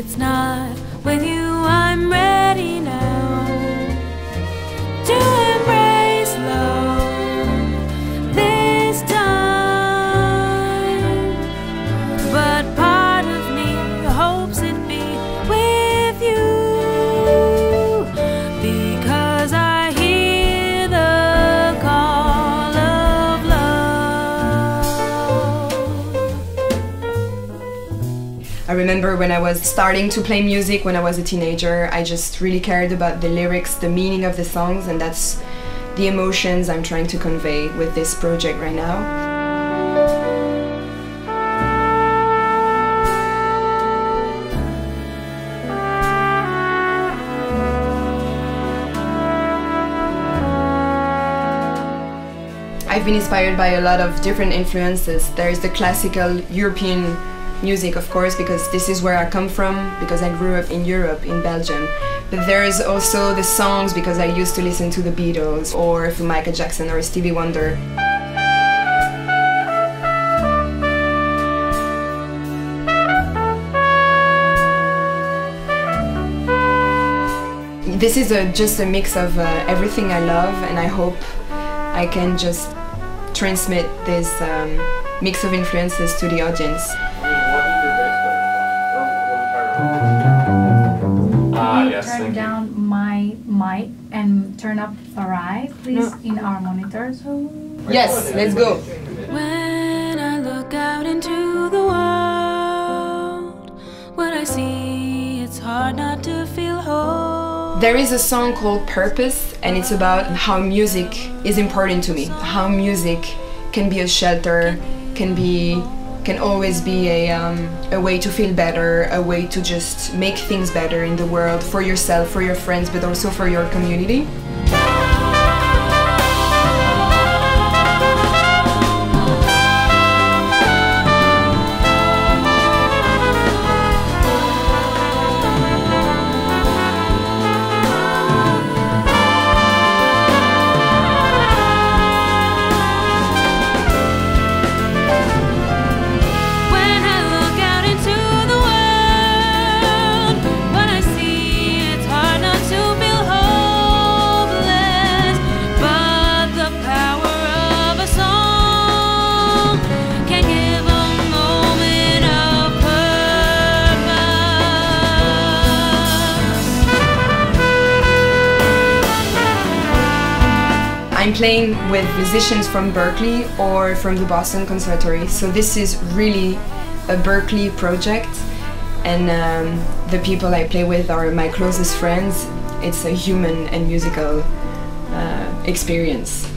it's not with you, I remember when I was starting to play music when I was a teenager, I just really cared about the lyrics, the meaning of the songs, and that's the emotions I'm trying to convey with this project right now. I've been inspired by a lot of different influences. There is the classical European music, of course, because this is where I come from, because I grew up in Europe, in Belgium. But there is also the songs, because I used to listen to the Beatles, or to Michael Jackson or Stevie Wonder. This is a, just a mix of uh, everything I love, and I hope I can just transmit this um, mix of influences to the audience. Yes, turn thank you. down my mic and turn up Farayi, please, in our monitors. Yes, let's go. When I look out into the world, what I see, it's hard not to feel whole. There is a song called Purpose, and it's about how music is important to me. How music can be a shelter, can be, can always be a, um, a way to feel better, a way to just make things better in the world for yourself, for your friends, but also for your community. I'm playing with musicians from Berklee or from the Boston Conservatory, so this is really a Berklee project, and um, the people I play with are my closest friends. It's a human and musical uh, experience.